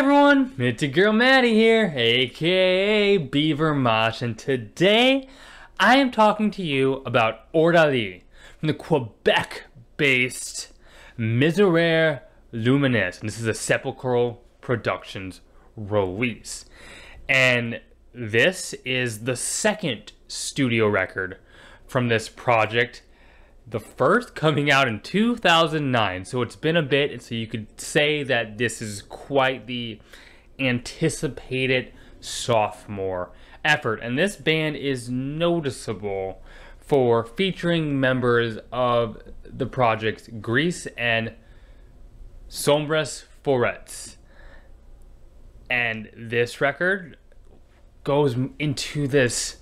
everyone, it's your girl Maddie here, aka Beaver Mosh, and today I am talking to you about Ordalie from the Quebec-based Miserere Luminis, and this is a Sepulchral Productions release. And this is the second studio record from this project the first coming out in 2009 so it's been a bit and so you could say that this is quite the anticipated sophomore effort. And this band is noticeable for featuring members of the projects Gris and Sombres Forêts and this record goes into this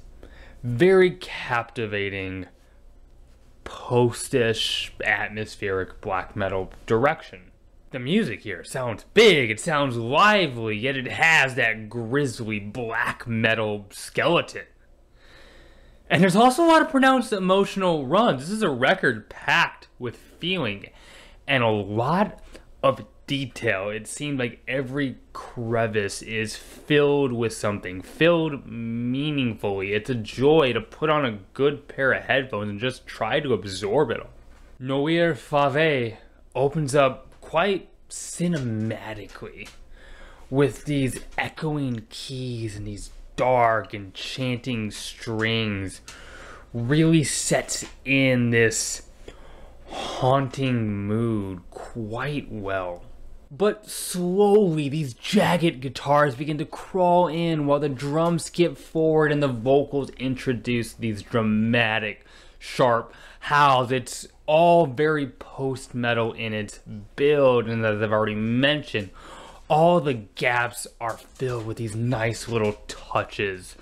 very captivating postish atmospheric black metal direction. The music here sounds big, it sounds lively, yet it has that grisly black metal skeleton. And there's also a lot of pronounced emotional runs. This is a record packed with feeling and a lot of detail. It seemed like every crevice is filled with something, filled meaningfully. It's a joy to put on a good pair of headphones and just try to absorb it all. Noir Fauve opens up quite cinematically with these echoing keys and these dark enchanting strings really sets in this haunting mood quite well. But slowly, these jagged guitars begin to crawl in while the drums skip forward and the vocals introduce these dramatic, sharp howls. It's all very post metal in its build, and as I've already mentioned, all the gaps are filled with these nice little touches,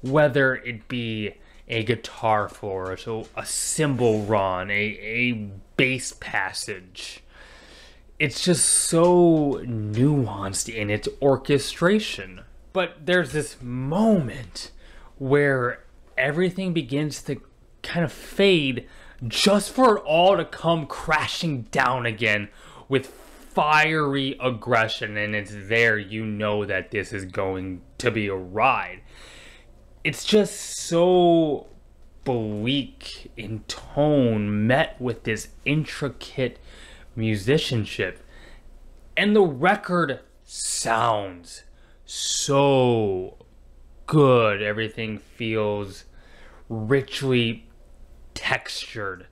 whether it be a guitar flourish, a cymbal run, a, a bass passage it's just so nuanced in its orchestration. But there's this moment where everything begins to kind of fade just for it all to come crashing down again with fiery aggression and it's there you know that this is going to be a ride it's just so bleak in tone met with this intricate musicianship. And the record sounds so good. Everything feels richly textured.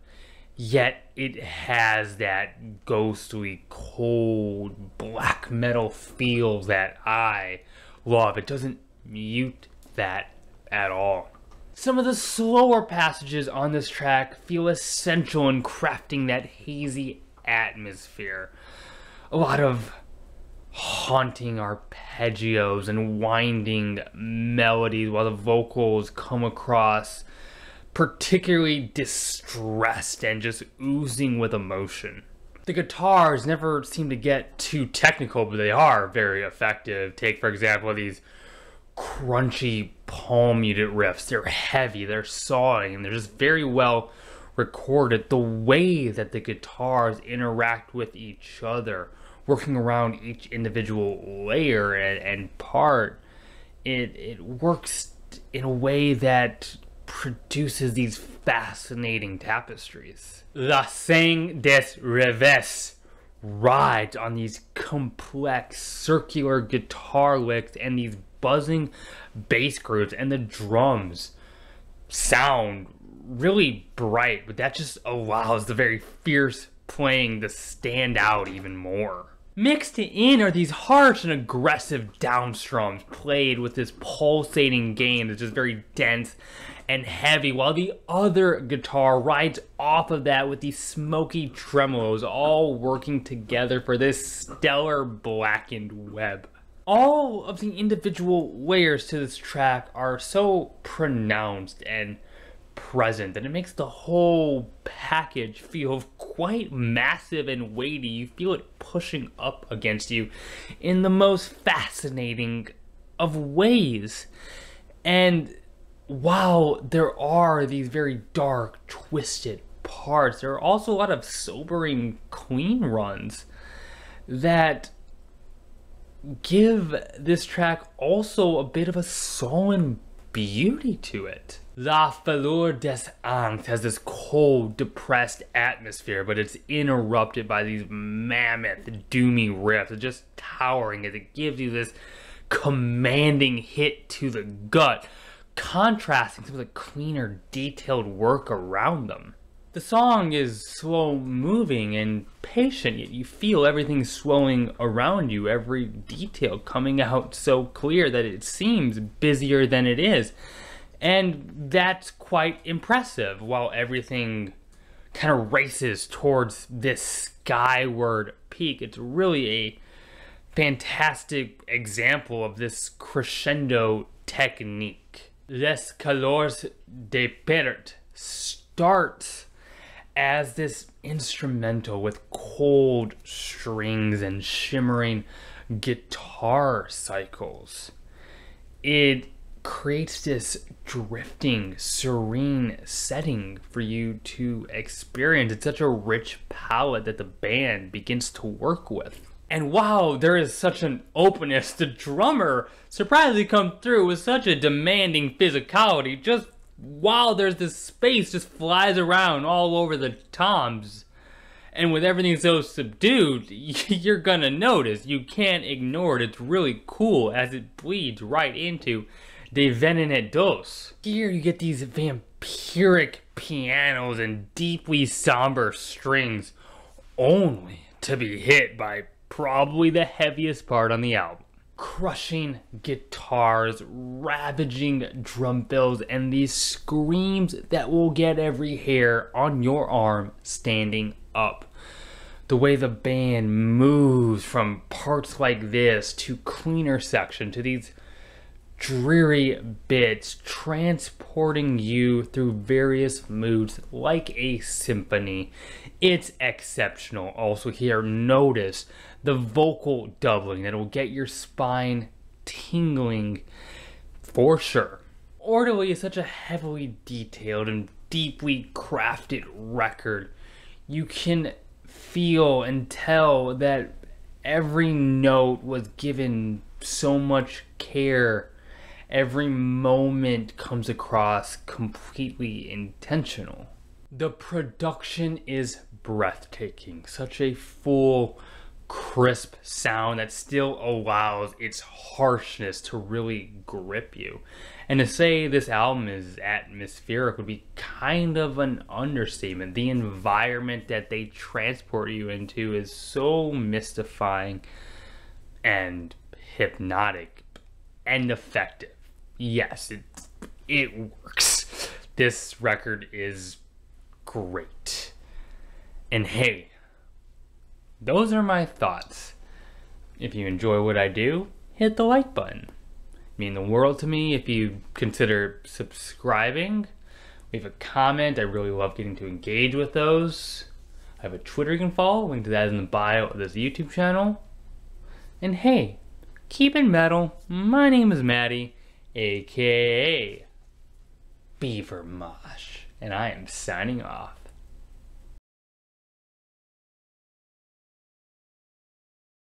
Yet it has that ghostly, cold, black metal feel that I love. It doesn't mute that at all. Some of the slower passages on this track feel essential in crafting that hazy atmosphere. A lot of haunting arpeggios and winding melodies while the vocals come across particularly distressed and just oozing with emotion. The guitars never seem to get too technical, but they are very effective. Take, for example, these crunchy palm muted riffs. They're heavy, they're sawing, and they're just very well recorded, the way that the guitars interact with each other, working around each individual layer and, and part, it, it works in a way that produces these fascinating tapestries. La Sang des Rêves rides on these complex circular guitar licks and these buzzing bass grooves and the drums sound really bright, but that just allows the very fierce playing to stand out even more. Mixed in are these harsh and aggressive downstrums played with this pulsating gain that's just very dense and heavy, while the other guitar rides off of that with these smoky tremolos all working together for this stellar blackened web. All of the individual layers to this track are so pronounced and present and it makes the whole package feel quite massive and weighty. You feel it pushing up against you in the most fascinating of ways. And while there are these very dark, twisted parts, there are also a lot of sobering, clean runs that give this track also a bit of a sullen beauty to it. La Fleur des Anges has this cold, depressed atmosphere, but it's interrupted by these mammoth, doomy riffs, It's just towering as it gives you this commanding hit to the gut, contrasting with the cleaner, detailed work around them. The song is slow moving and patient, yet you feel everything swelling around you, every detail coming out so clear that it seems busier than it is. And that's quite impressive while everything kind of races towards this skyward peak. It's really a fantastic example of this crescendo technique. Les Couleurs de Perte starts as this instrumental with cold strings and shimmering guitar cycles. It creates this drifting, serene setting for you to experience. It's such a rich palette that the band begins to work with. And wow, there is such an openness. The drummer surprisingly comes through with such a demanding physicality just while there's this space just flies around all over the toms. And with everything so subdued, you're gonna notice. You can't ignore it. It's really cool as it bleeds right into De Venene Dos. Here you get these vampiric pianos and deeply somber strings, only to be hit by probably the heaviest part on the album crushing guitars, ravaging drum fills, and these screams that will get every hair on your arm standing up. The way the band moves from parts like this to cleaner section to these dreary bits, transporting you through various moods like a symphony. It's exceptional. Also, here, notice the vocal doubling that'll get your spine tingling for sure. Ordalie is such a heavily detailed and deeply crafted record. You can feel and tell that every note was given so much care. Every moment comes across completely intentional. The production is breathtaking. Such a full crisp sound that still allows its harshness to really grip you. And to say this album is atmospheric would be kind of an understatement. The environment that they transport you into is so mystifying and hypnotic and effective. Yes, it it works. This record is great. And hey, those are my thoughts. If you enjoy what I do, hit the like button. mean the world to me if you consider subscribing. Leave a comment. I really love getting to engage with those. I have a Twitter you can follow. Link to that is in the bio of this YouTube channel. And hey, keep it metal. My name is Maddie, aka Beaver Mosh, and I am signing off.